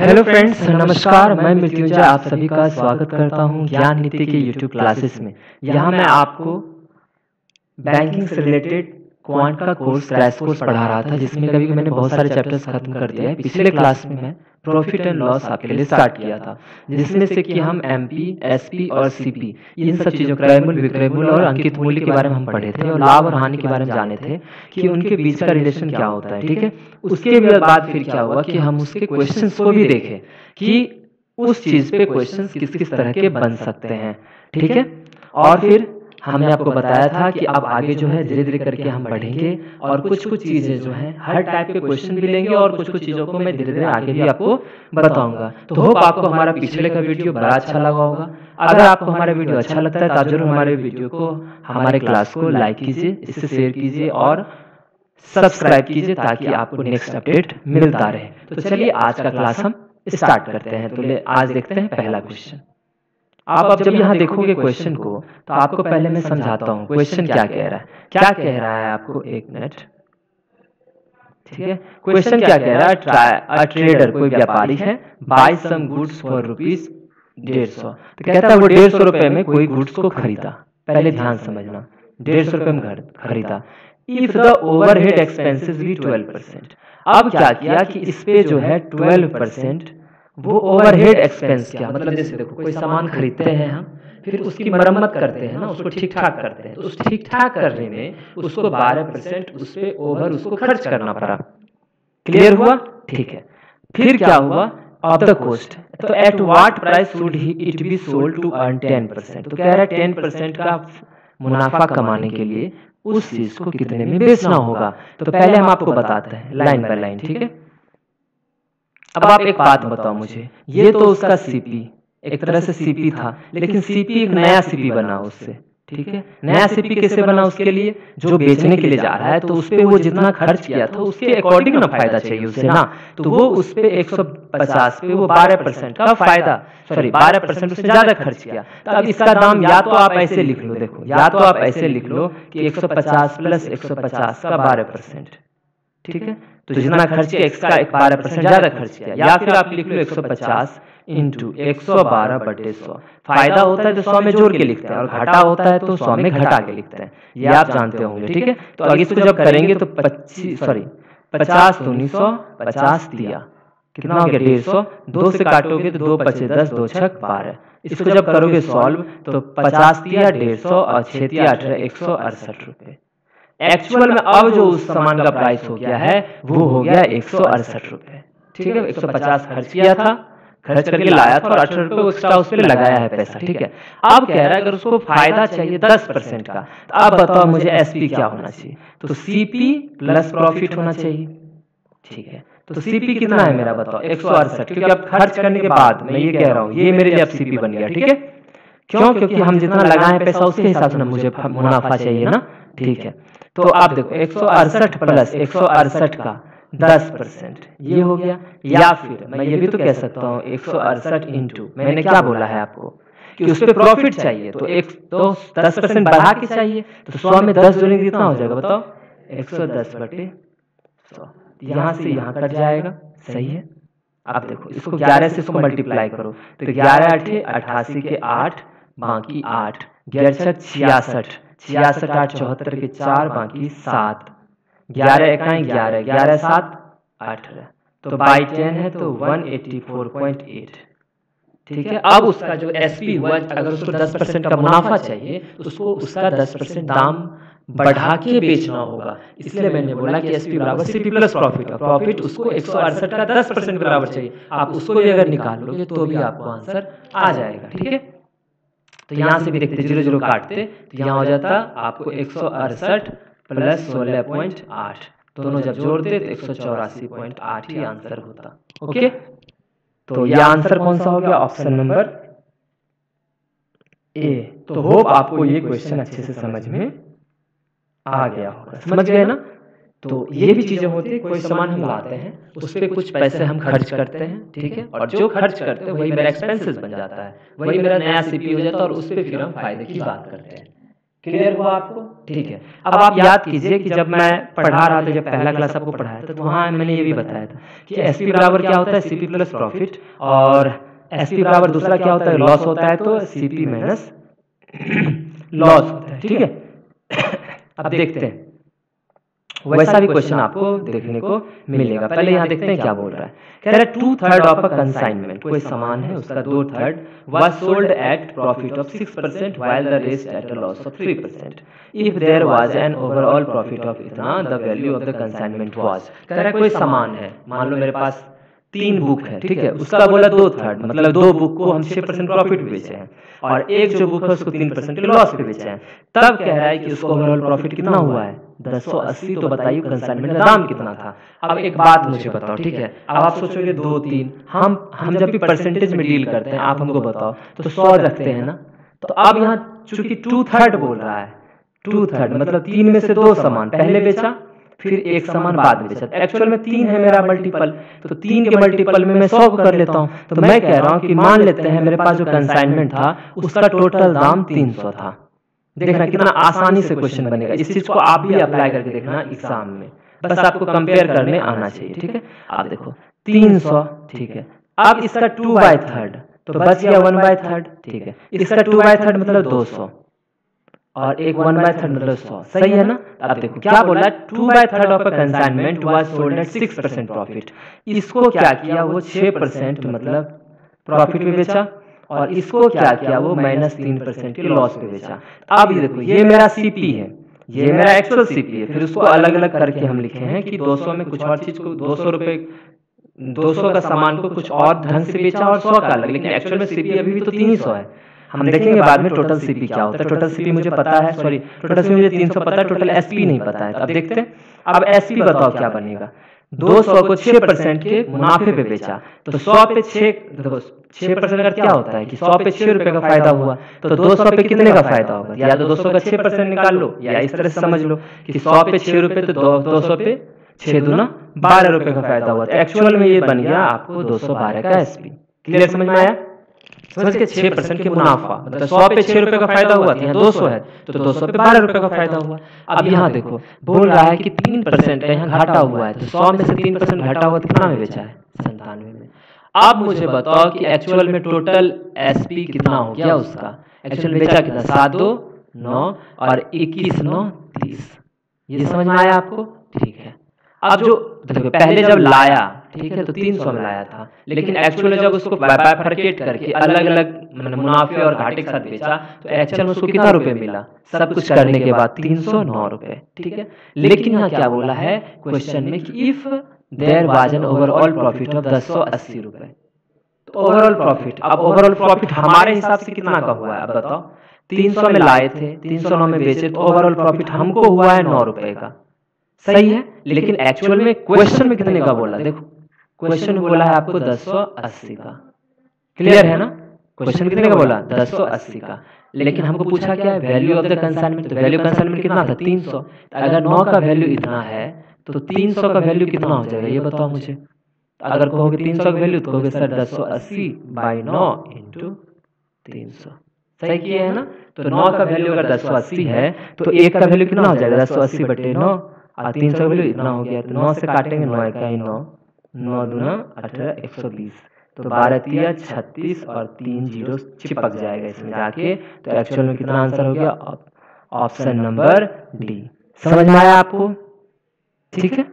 Hello friends नमस्कार, मैं मृत्युंजय आप सभी का स्वागत करता हूँ ज्ञान नीति के यूट्यूब क्लासेस में। यहाँ मैं आपको बैंकिंग से रिलेटेड क्वांट का कोर्स क्रैश कोर्स पढ़ा रहा था, जिसमें कभी मैंने बहुत सारे चैप्टर्स खत्म कर दिए। पिछले क्लास में मैं प्रॉफिट एंड लॉस आपके लिए स्टार्ट किया था, जिसमें से कि हम एम पी एस पी और सी पी इन सब चीज़ों, क्रय मूल्य, विक्रय मूल्य और अंकित मूल्य के बारे में हम पढ़े थे और लाभ और हानि के बारे में जाने थे कि उनके बीच का रिलेशन क्या होता है, ठीक है? उसके बाद फिर क्या हुआ कि हम उसके क्वेश्चन को भी देखें कि उस चीज़ पे क्वेश्चन किस किस तरह के बन सकते हैं, ठीक है? और फिर हमने आपको बताया था कि अब आगे जो है धीरे धीरे करके हम बढ़ेंगे और कुछ कुछ चीज़ें जो है हर टाइप के क्वेश्चन भी लेंगे और कुछ कुछ चीज़ों को मैं धीरे धीरे आगे भी आपको बताऊँगा। तो होप आपको हमारा पिछले का वीडियो बड़ा अच्छा लगा होगा। अगर आपको हमारा वीडियो अच्छा लगता है तो ज़रूर हमारे वीडियो को हमारे क्लास को लाइक कीजिए इससे शेयर कीजिए और सब्सक्राइब कीजिए ताकि आपको नेक्स्ट अपडेट मिलता रहे। तो चलिए आज का क्लास हम स्टार्ट करते हैं। तो आज देखते हैं पहला क्वेश्चन आप अब जब यहाँ देखोगे क्वेश्चन को तो आपको पहले मैं समझाता हूँ क्वेश्चन क्या कह रहा है। क्या कह रहा है आपको? एक मिनट ठीक है? क्वेश्चन क्या कह रहा है? ट्रेडर कोई व्यापारी है buy some goods for rupees डेढ़ सौ। तो कहता है वो डेढ़ सौ रुपए में कोई गुड्स को खरीदा। पहले ध्यान समझना। डेढ़ सौ रुपए में खरीदा। इफ़ द ओवरहेड एक्सपेंसेस भी ट्वेल्व परसेंट अब क्या किया कि इस पे जो है ट्वेल्व परसेंट वो ओवरहेड एक्सपेंस क्या। मतलब जैसे देखो, कोई सामान खरीदते हैं हम, फिर उसकी मरम्मत करते हैं ना, उसको ठीक ठाक करते हैं। तो उस ठीक ठाक करने में उसको बारह परसेंट उस पर ओवर उसको खर्च करना पड़ा। क्लियर हुआ? ठीक है। फिर क्या हुआ? ऑफ़ द कोस्ट तो at what price would he it be sold to earn ten percent तो कह रहा है टेन परसेंट का मुनाफा कमाने के लिए उस चीज़ को कितने में बेचना होगा? तो पहले हम आपको बताते हैं लाइन बाय लाइन ठीक है? अब आप एक बात बताओ मुझे। ये तो उसका सीपी एक तरह से सीपी था, लेकिन सीपी एक नया सीपी बना उससे, ठीक है? नया सीपी कैसे बना उसके लिए? जो बेचने के लिए जा रहा है तो उस पर वो जितना खर्च किया था, उसके अकॉर्डिंग ना फ़ायदा चाहिए उसे, ना? तो वो उस पर एक सौ पचास पे वो बारह परसेंट का फ़ायदा सॉरी बारह परसेंट उससे ज़्यादा खर्च किया। तो अब इसका दाम या तो आप ऐसे लिख लो, देखो, या तो आप ऐसे लिख लो कि एक सौ पचास प्लस एक सौ पचास का बारह परसेंट। ठीक है? तो जितना खर्च किया एक्स का एक बारह परसेंट ज़्यादा खर्च किया। या फिर आप लिख लो एक सौ पचास इंटू एक सौ बारह बटे सौ। फ़ायदा होता है तो सौ में जोड़ के लिखते हैं और घाटा होता है तो सौ में घटा के लिखते हैं। ये आप जानते होंगे ठीक है? तो आगे इसको जब करेंगे तो पच्चीस सॉरी पचास उन्नीस सौ पचास दिया कितना हो गया? डेढ़ सौ। दो से काटोगे तो दो पचे दस दो छक बारह। इसको जब करोगे सॉल्व तो पचास दिया डेढ़ सौ और छह दिया अठारह एक सौ अड़सठ रुपये एक्चुअल में अब जो उस सामान का प्राइस हो गया है, वो हो गया एक सौ अड़सठ रुपए। ठीक है, एक सौ पचास खर्च किया था। खर्च करके लाया था और अठारह रुपए एक्स्ट्रा उस पर लगाया है पैसा, ठीक है। अब कह रहा है अगर उसको फ़ायदा चाहिए दस परसेंट का तो अब बताओ मुझे एसपी क्या होना चाहिए। तो सीपी प्लस प्रॉफिट होना चाहिए। ठीक है तो सीपी कितना है मेरा बताओ? एक सौ अड़सठ, क्योंकि अब खर्च करने के बाद मैं ये कह रहा हूँ, ये मेरे लिए अब सीपी बन गया, ठीक है? क्यों? क्योंकि हम जितना लगाए पैसा, उसके हिसाब से मुझे मुनाफा चाहिए ना। ठीक है। तो आप देखो एक सौ अड़सठ प्लस एक सौ अड़सठ का दस परसेंट ये हो गया। या फिर मैं ये भी तो कह सकता हूँ एक सौ अड़सठ इंटू मैंने क्या बोला है आपको? कि उस पर प्रॉफिट चाहिए तो एक तो दस परसेंट बढ़ा के चाहिए तो सौ में दस जोड़ेंगे कितना हो जाएगा बताओ? एक सौ दस बटे सौ। यहाँ से यहाँ कट जाएगा सही है? आप देखो इसको ग्यारह से इसको मल्टीप्लाई करो तो ग्यारह अठे अठासी के आठ बाकी आठ ग्यारह छियासठ। छियासठ आठ चौहत्तर के चार बाकी सात। ग्यारह इकाई ग्यारह ग्यारह सात अठारह तो बाई टेन है तो one eighty four point eight ठीक है, अब उसका जो एस पी हुआ, अगर उसको दस परसेंट का मुनाफा चाहिए तो उसको उसका दस परसेंट दाम बढ़ा के बेचना होगा। इसलिए मैंने बोला कि एस पी बराबर C P plus profit profit उसको एक सौ अड़सठ का दस परसेंट बराबर चाहिए। आप उसको भी अगर निकाल लोगे तो भी आपको आंसर आ जाएगा। ठीक है? तो यहाँ से भी देखते ज़ीरो ज़ीरो काटते तो यहाँ हो जाता आपको एक सौ अड़सठ प्लस सोलह पॉइंट आठ। दोनों जब जोड़ते तो एक सौ चौरासी पॉइंट आठ ही आंसर होता। ओके? तो यह आंसर कौन सा हो गया? Option number A. तो होप आपको ये क्वेश्चन अच्छे से समझ में आ गया होगा। समझ गए ना? तो ये भी चीज़ें होती है कोई सामान हम लाते हैं उस पर कुछ पैसे हम खर्च करते हैं ठीक है और जो खर्च करते हैं वही मेरा एक्सपेंसेस बन जाता है वही मेरा नया सीपी हो जाता है और उस पर फिर हम फ़ायदे की बात करते हैं क्लियर हुआ आपको ठीक है अब आप याद कीजिए कि जब मैं पढ़ा रहा था जब पहला क्लास आपको पढ़ाया था तो वहाँ मैंने ये भी बताया था कि एस पी बराबर क्या होता है सीपी प्लस प्रॉफिट और एस पी बराबर दूसरा क्या होता है लॉस होता है तो सीपी माइनस लॉस होता है ठीक है अब देखते हैं वैसा भी क्वेश्चन आपको देखने को मिलेगा। पहले यहाँ देखते हैं क्या बोल रहा है। कह रहा है two third of a consignment कोई सामान है, उसका दो third was sold at profit of six percent while the rest at a loss of three percent if there was an overall profit of इतना the value of the consignment was कह रहा है, कोई सामान है, मान लो मेरे पास तीन बुक है, ठीक है, उसका बोला दो थर्ड मतलब दो बुक को हम छह परसेंट प्रॉफिट बेचे हैं, और एक जो बुक है, उसको तीन परसेंट लॉस पे बेचे हैं। तब कह रहा है कि उसको ओवरऑल प्रॉफिट कितना हुआ है? दस सौ अस्सी तो बताइए कंसाइनमेंट का दाम कितना था। अब एक बात मुझे बताओ ठीक है? अब आप सोचोगे दो तीन हम हम जब भी परसेंटेज में डील करते हैं आप हमको बताओ। तो सौ रखते हैं ना? तो अब यहाँ चूँकि टू थर्ड बोल रहा है टू थर्ड मतलब तीन में से दो सामान पहले बेचा फिर एक सामान बाद में बेचा। एक्चुअल में तीन है मेरा मल्टीपल तो तीन के मल्टीपल में मैं सौ कर लेता हूँ। तो मैं कह रहा हूँ कि मान लेते हैं मेरे पास जो कंसाइनमेंट था उसका टोटल दाम तीन सौ था देखना कितना आसानी से क्वेश्चन बनेगा। इस चीज़ को आप भी अप्लाई करके देखना एग्ज़ाम में। बस आपको कंपेयर करने आना चाहिए ठीक है? आप देखो तीन सौ ठीक है। अब इसका टू बाय थर्ड तो बच गया वन बाय थर्ड ठीक है। इसका टू बाय थर्ड मतलब दो सौ। और एक वन बाय थर्ड मतलब सौ। सही है ना? अब देखो क्या बोला? Two by third of consignment was sold at six percent profit इसको क्या किया वो छह परसेंट मतलब प्रॉफिट में बेचा और इसको क्या किया? वो माइनस तीन परसेंट के लॉस पे बेचा। अब ये देखो, ये मेरा सीपी है। ये मेरा एक्चुअल सीपी है। फिर उसको अलग अलग करके हम लिखे हैं कि 200 में कुछ और चीज़ को 200 रुपए 200 का सामान को कुछ और ढंग से बेचा और 100 का अलग। लेकिन एक्चुअल में सीपी अभी भी तो तीन ही सौ है। हम देखेंगे बाद में टोटल सीपी क्या होता है। टोटल सीपी मुझे पता है सॉरी टोटल सीपी मुझे तीन सौ पता है टोटल एसपी नहीं पता है। अब देखते हैं। अब एसपी बताओ क्या बनेगा। दो सौ को छह परसेंट के मुनाफे पे बेचा। तो सौ पे छह छह परसेंट का क्या होता है कि सौ पे छह रुपए का फ़ायदा हुआ तो दो सौ पे कितने का फ़ायदा होगा? या तो दो सौ का छह परसेंट निकाल लो, या इस तरह से समझ लो कि सौ पे छह रुपए तो दो सौ पे छह दूना बारह रुपए का फ़ायदा हुआ। एक्चुअल में ये बन गया आपको दो सौ बारह का एसपी क्लियर समझ में आया? समझ के छह परसेंट के मुनाफा मतलब सौ पे छह रुपए का फ़ायदा हुआ यहाँ दो सौ है तो दो सौ पे बारह रुपए का फ़ायदा हुआ। अब यहाँ देखो, बोल रहा है कि तीन परसेंट यहाँ घाटा हुआ है तो सौ में से तीन परसेंट घाटा हुआ कितना में बेचा है? संतानवे में। अब मुझे बताओ कि एक्चुअल में टोटल एसपी कितना हो गया उसका? एक्चुअल बेचा कितना? सात दो, नौ और इक्कीस, नौ, तीस। ये समझ में आया आपको? ठीक है। अब जो पहले जब लाया, ठीक है तो तीन सौ में लाया था। लेकिन एक्चुअल जब उसको बाइफरकेट करके अलग अलग मुनाफे और घाटे के साथ बेचा तो एक्चुअल में उसको कितना रुपए मिला? सब कुछ करने के बाद तीन सौ नौ रुपए, ठीक है? लेकिन यहाँ क्या बोला है? क्वेश्चन में कि if there was an overall profit of दस सौ अस्सी रुपए। तो ओवरऑल प्रॉफिट अब ओवरऑल प्रॉफिट हमारे हिसाब से कितना का हुआ है? अब बताओ। तीन सौ में लाए थे, तीन सौ नौ में बेचे तो ओवरऑल प्रॉफिट हमको हुआ है नौ रुपए का। सही है, लेकिन एक्चुअल में क्वेश्चन में कितने का बोला? देखो क्वेश्चन बोला है आपको दस सौ अस्सी का। क्लियर है ना? क्वेश्चन कितने का बोला? दस सौ अस्सी का। लेकिन हमको पूछा क्या है वैल्यू ऑफ़ द कंसाइनमेंट तो वैल्यू कंसाइनमेंट कितना था? तीन सौ। अगर नौ का वैल्यू इतना है तो तीन सौ का वैल्यू कितना हो जाएगा? ये बताओ मुझे। अगर कहोगे तीन सौ का वैल्यू तो कहोगे, सर, दस सौ अस्सी बाई नौ इंटू तीन सौ। सही किए है ना? तो नौ का वैल्यू अगर दस सौ अस्सी है तो एक का वैल्यू कितना हो जाएगा? दस सौ अस्सी बटे नौ। और तीन सौ वैल्यू इतना हो गया तो नौ से काटेंगे नौ इकाई नौ। नौ। दूना अठारह एक सौ बीस। तो बारह तिया छत्तीस और तीन ज़ीरो चिपक जाएगा इसमें जाके। तो एक्चुअल में कितना आंसर हो गया? ऑप्शन नंबर डी समझ में आया आपको? ठीक है?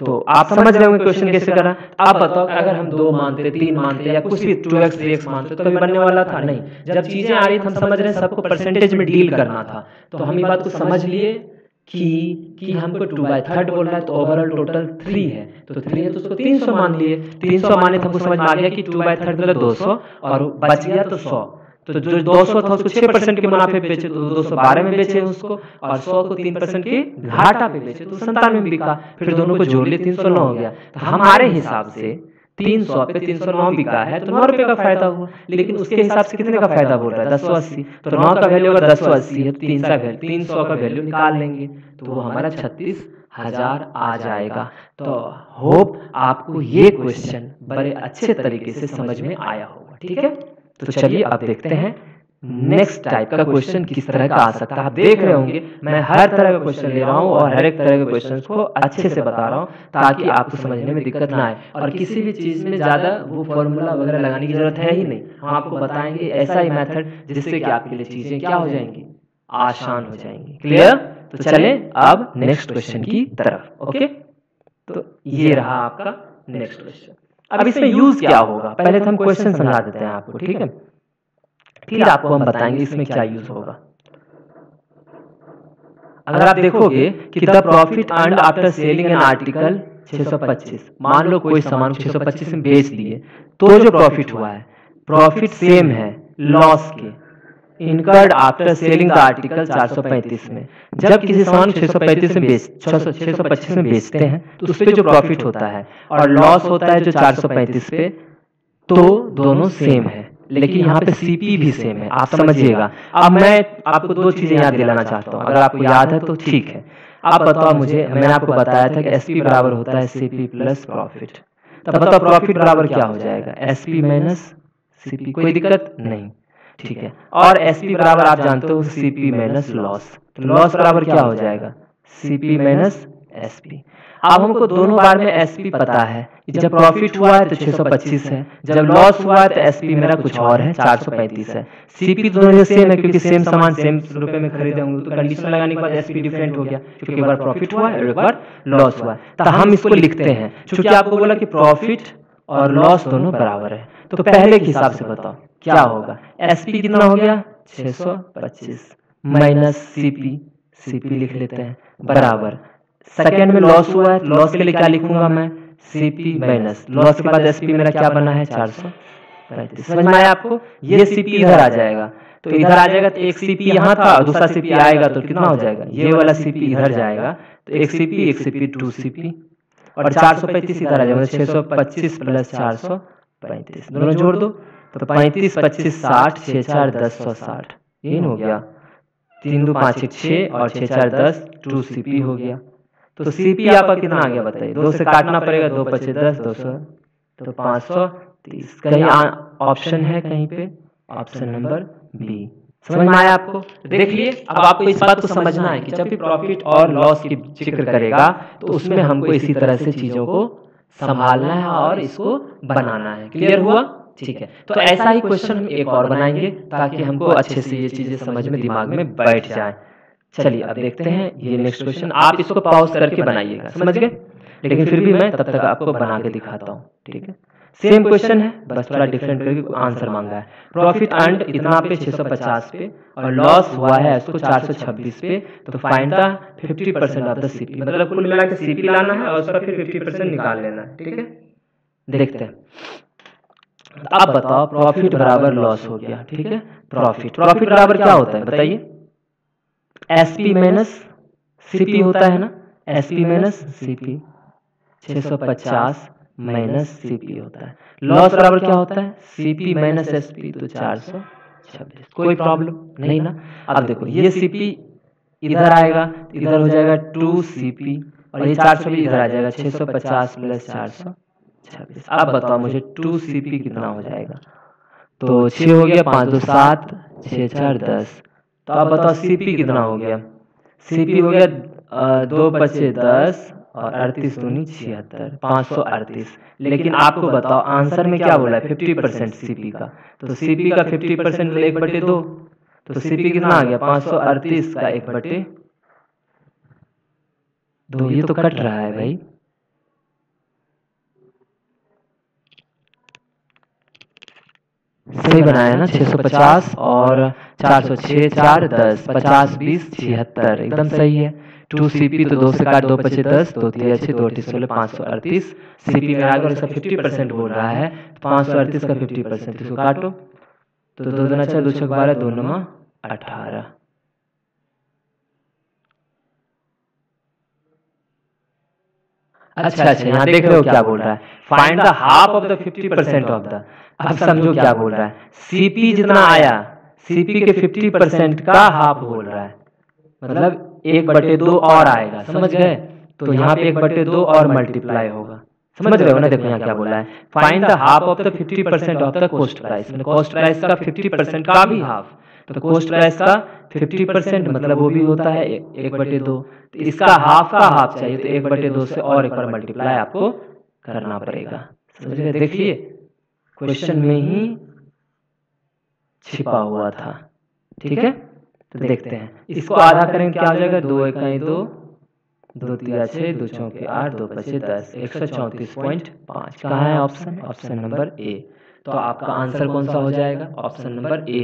तो आप समझ रहे होंगे क्वेश्चन कैसे करा आप बताओ अगर हम दो मानते तीन मानते या कुछ भी टू एक्स थ्री एक्स मानते तो कभी बनने वाला था। नहीं। जब चीज़ें आ रही थी हम समझ रहे हैं सबको परसेंटेज में डील करना था तो हम ये बात को समझ लिए कि कि हमको टू बाय थर्ड बोल रहा है तो ओवरऑल टोटल थ्री है। तो थ्री है तो उसको तीन सौ मान लिए। तीन सौ माने तो हमको समझ में आ गया कि टू बाय थर्ड मतलब दो सौ, और बच गया तो सौ। तो जो दो सौ था उसको छह परसेंट के मुनाफे पे बेचे तो दो सौ बारह में बेचे उसको, और सौ को तीन परसेंट के घाटा पे बेचे तो संतानवे में बिका। फिर दोनों को जोड़ लिए, तीन सौ नौ हो गया। तो हमारे हिसाब से तीन सौ पे तीन सौ नौ बिका है तो नौ रुपए का फ़ायदा हुआ। लेकिन उसके हिसाब से कितने का फ़ायदा बोल रहा है? दस सौ अस्सी। तो नौ का वैल्यू अगर दस सौ अस्सी है तो तीन सौ तीन सौ का वैल्यू निकाल लेंगे तो वो हमारा छत्तीस हज़ार आ जाएगा। तो होप आपको ये क्वेश्चन बड़े अच्छे तरीके से समझ में आया होगा, ठीक है? तो चलिए अब देखते हैं। नेक्स्ट टाइप का क्वेश्चन किस तरह का आ सकता है? आप देख रहे होंगे, मैं हर तरह का क्वेश्चन ले रहा हूँ और हर एक तरह के क्वेश्चन को अच्छे से बता रहा हूँ ताकि आपको समझने में दिक्कत ना आए। और किसी भी चीज़ में ज़्यादा वो फॉर्मूला वगैरह लगाने की ज़रूरत है ही नहीं। हम आपको बताएँगे ऐसा ही मैथड जिससे कि आपके लिए चीज़ें क्या हो जाएँगी? आसान हो जाएँगी। क्लियर तो चले अब नेक्स्ट क्वेश्चन की तरफ़ ओके तो ये रहा आपका नेक्स्ट क्वेश्चन अब इसमें यूज़ क्या होगा? पहले तो हम क्वेश्चन समझा देते हैं आपको, ठीक है? फिर आपको हम बताएँगे इसमें क्या यूज़ होगा। अगर आप देखोगे कि the profit earn after selling an article 625 मान लो कोई सामान 625 में बेच दिए तो जो प्रॉफिट हुआ है, प्रॉफिट सेम है लॉस के। इनकर्ड आफ्टर सेलिंग आर्टिकल 435 में। जब किसी सामान 635 में बेच 625 में बेचते हैं तो उस पर जो प्रॉफिट होता है, और लॉस होता है जो 435 पे तो दोनों सेम है। लेकिन यहाँ पे सीपी भी सेम है। आप समझिएगा। अब मैं आपको दो चीज़ें याद दिलाना चाहता हूँ। अगर आपको याद है तो ठीक है। आप बताओ मुझे। मैंने आपको बताया था कि एसपी बराबर होता है सीपी प्लस प्रॉफिट तब बताओ प्रॉफिट बराबर क्या हो जाएगा? एसपी माइनस सीपी कोई दिक्कत नहीं। ठीक है। और एसपी बराबर आप जानते हो सीपी माइनस लॉस तो लॉस बराबर क्या हो जाएगा? सीपी माइनस एसपी अब हमको दोनों बार में एसपी पता है जब प्रॉफिट हुआ है तो 625 है। जब लॉस हुआ है तो एसपी मेरा कुछ और है 435 है। सीपी दोनों से सेम है, क्योंकि सेम सामान सेम रुपए में खरीदे होंगे तो कंडीशन लगाने के बाद एसपी डिफरेंट हो गया, क्योंकि एक बार प्रॉफिट हुआ है एक बार लॉस हुआ है। तो हम इसको लिखते हैं क्योंकि आपको बोला कि प्रॉफिट और लॉस दोनों बराबर है। तो पहले के हिसाब से बताओ, क्या होगा? एसपी कितना हो गया? 625 माइनस सीपी सीपी लिख लेते हैं, बराबर। सेकेंड में लॉस हुआ है लॉस के लिए क्या लिखूँगा मैं? सीपी माइनस लॉस के बाद एसपी मेरा क्या बना है? चार सौ पैंतीस। समझ में आया आपको? ये सीपी इधर आ जाएगा। तो इधर आ जाएगा तो एक सीपी यहाँ था, दूसरा सीपी आएगा तो कितना हो जाएगा? ये वाला सीपी इधर जाएगा तो एक सीपी एक सीपी टू सीपी और चार सौ पैंतीस इधर आ जाएगा छह सौ पच्चीस प्लस चार सौ पैंतीस। दोनों जोड़ दो तो पैंतीस, पच्चीस, साठ छः चार, दस, सौ साठ। ये हो गया। तीन दो, पाँच, एक छः और छः चार, दस टू सीपी हो गया। तो सीपी आपका कितना आ गया बताइए? दो से काटना पड़ेगा, दो पच्चीस दस, दो सौ तो पाँच सौ तीस। कहीं ऑप्शन है कहीं पे? ऑप्शन नंबर बी समझ में आया आपको? देख लिए अब आपको इस बात को समझना है कि जब भी प्रॉफिट और लॉस की ज़िक्र करेगा तो उसमें हमको इसी तरह से चीज़ों को संभालना है और इसको बनाना है। क्लियर हुआ? ठीक है। तो ऐसा ही क्वेश्चन हम एक और बनाएँगे ताकि हमको अच्छे से ये चीज़ें समझ में, दिमाग में बैठ जाए। चलिए, अब देखते हैं ये नेक्स्ट क्वेश्चन आप इसको पॉज करके बनाइएगा। समझ गए? लेकिन फिर भी मैं तब तक आपको बना के दिखाता हूँ, ठीक है? सेम क्वेश्चन है, बस थोड़ा डिफरेंट करके आंसर मांगा है। प्रॉफिट अर्न इतना पे 650 पे और लॉस हुआ है इसको 426 पे तो find the 50 percent of the CP मतलब कुल मिला के सीपी लाना है और उसका फिर 50 परसेंट निकाल लेना है ठीक है? देखते हैं। अब बताओ प्रॉफिट बराबर लॉस हो गया, ठीक है? प्रॉफिट प्रॉफिट बराबर क्या होता है, बताइए। S P minus C P होता है ना S P minus C P छः सौ पचास माइनस सी पी होता है लॉस बराबर क्या होता है C P minus S P तो चार सौ छब्बीस कोई प्रॉब्लम नहीं ना अब देखो ये सी पी इधर आएगा इधर हो जाएगा टू सी पी और ये चार सौ भी इधर आ जाएगा छः सौ पचास प्लस चार सौ छब्बीस अब बताओ मुझे टू सी पी कितना हो जाएगा तो छः हो गया पाँच दो सात छः चार दस तो आप बताओ सीपी कितना हो गया? सीपी हो गया दो पचे दस और अड़तीस दूनी छिहत्तर, पाँच सौ अड़तीस। लेकिन आपको बताओ, आंसर में क्या बोला है? फिफ्टी परसेंट सीपी का। तो सीपी का फिफ्टी परसेंट एक बटे दो। तो सीपी कितना आ गया? पाँच सौ अड़तीस का एक बटे दो। ये तो कट रहा है भाई। सही बनाया ना 650 और 406 चार दस, पचास बीस, छिहत्तर। एकदम सही है। टू सीपी तो दो से काट दो पचे दस, दो तीन अच्छे, दो अड़तीस सोलह, पाँच सौ अड़तीस। सीपी में आगे इसका फिफ्टी परसेंट बोल रहा है पाँच सौ अड़तीस का फिफ्टी परसेंट इसको काटो। तो दो दिन अच्छा दो छः बारह, दो नमा अठारह। अच्छा अच्छा यहाँ देख रहे हो क्या बोल रहा है। Find the half of the fifty percent of the अब समझो क्या बोल रहा है? सीपी जितना आया सीपी के फिफ्टी परसेंट का हाफ़ बोल रहा है। मतलब एक बटे दो और आएगा, समझ गए? तो यहाँ पे एक बटे दो और मल्टीप्लाई होगा। समझ रहे हो ना? देखो यहाँ क्या बोला है। Find the half of the fifty percent of the cost price cost price का फिफ्टी परसेंट का भी हाफ़ तो कोस्ट प्राइस का फिफ्टी परसेंट मतलब वो भी होता है एक बटे दो। तो इसका हाफ़ का हाफ़ चाहिए तो एक बटे दो से और एक बार मल्टीप्लाई आपको करना पड़ेगा। समझ गए देखिए क्वेश्चन में ही छिपा हुआ था। ठीक है? तो देखते हैं। इसको आधा करेंगे क्या हो जाएगा? दो इकाई दो दो तिया छः दो चौके आठ, दो पचे दस, एक सौ चौंतीस पॉइंट पाँच। कहाँ है ऑप्शन? Option number A. तो आपका आंसर कौन सा हो जाएगा? Option number A.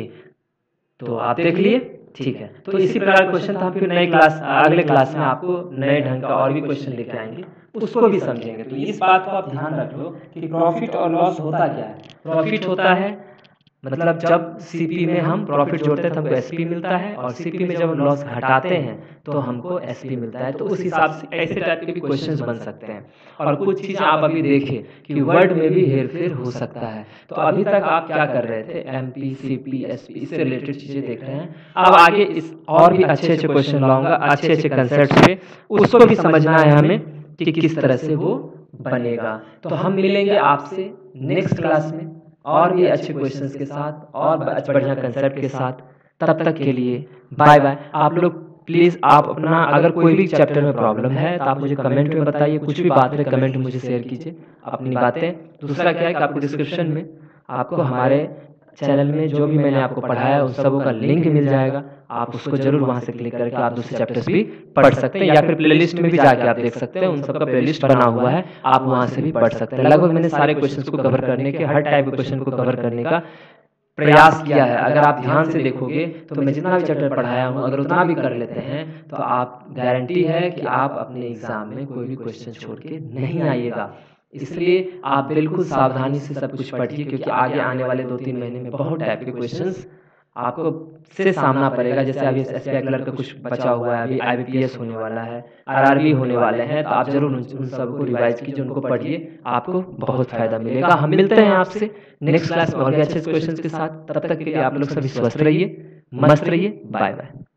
तो आप देख लिए। ठीक है। तो इसी प्रकार क्वेश्चन था फिर नए क्लास अगले क्लास में आपको नए ढंग का और भी क्वेश्चन लेके आएँगे। उसको भी समझेंगे। तो इस बात को आप ध्यान रख लो कि प्रॉफिट और लॉस होता क्या है। प्रॉफिट होता है मतलब जब सीपी में हम प्रॉफिट जोड़ते हैं तो हमको एसपी मिलता है और सीपी में जब हम लॉस घटाते हैं तो हमको एसपी मिलता है। तो उस हिसाब से ऐसे टाइप के भी क्वेश्चंस बन सकते हैं। और कुछ चीज़ें आप अभी देखिए कि वर्ड में भी हेर फेर हो सकता है। तो अभी तक आप क्या कर रहे थे? M P C P S P इससे रिलेटेड चीज़ें देख रहे हैं। अब आगे इस और भी अच्छे अच्छे क्वेश्चन लाऊँगा, अच्छे अच्छे कंसेप्ट पे। उसको भी समझना है हमें कि किस तरह से वो बनेगा। तो हम मिलेंगे आपसे नेक्स्ट क्लास में। और भी अच्छे क्वेश्चंस के साथ और बढ़िया कंसेप्ट के साथ। तब तक के लिए बाय बाय आप लोग प्लीज़ आप अपना अगर कोई भी चैप्टर में प्रॉब्लम है तो आप मुझे कमेंट में बताइए। कुछ भी बात है कमेंट मुझे शेयर कीजिए। अपनी बातें। दूसरा क्या है कि आपको डिस्क्रिप्शन में आपको हमारे चैनल में जो भी मैंने आपको पढ़ाया उन सबों का लिंक मिल जाएगा। आप उसको ज़रूर वहाँ से क्लिक करके आप दूसरे चैप्टर्स भी पढ़ सकते हैं या फिर प्लेलिस्ट में भी जाके आप देख सकते हैं। उन सबका प्लेलिस्ट बना हुआ है। आप वहाँ से भी पढ़ सकते हैं। लगभग मैंने सारे क्वेश्चन को कवर करने के, हर टाइप के क्वेश्चन को कवर करने का प्रयास किया है। अगर आप ध्यान से देखोगे तो मैं जितना भी चैप्टर पढ़ाया हूँ, अगर उतना भी कर लेते हैं तो आप गारंटी है कि आप अपने एग्ज़ाम में कोई भी क्वेश्चन छोड़ के नहीं आइएगा। इसलिए आप बिल्कुल सावधानी से सब कुछ पढ़िए, क्योंकि आगे आने वाले दो तीन महीने में बहुत टाइप के क्वेश्चंस आपको से सामना पड़ेगा। जैसे अभी एस क्लर्क का कुछ बचा हुआ है, अभी आई बी होने वाला है आरआरबी होने वाले हैं तो आप ज़रूर उन सबको रिवाइज कीजिए, उनको पढ़िए, आपको बहुत फ़ायदा मिलेगा। हम मिलते हैं आपसे नेक्स्ट क्लास में और भी अच्छे क्वेश्चन के साथ। तब तक के लिए आप लोग सभी स्वस्थ रहिए, मस्त रहिए बाय बाय